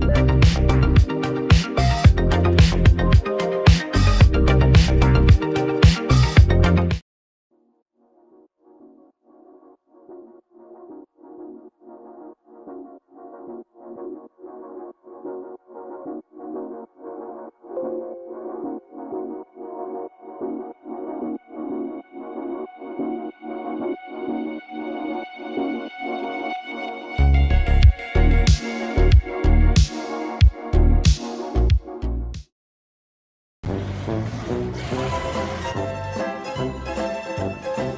Bye. Thank you.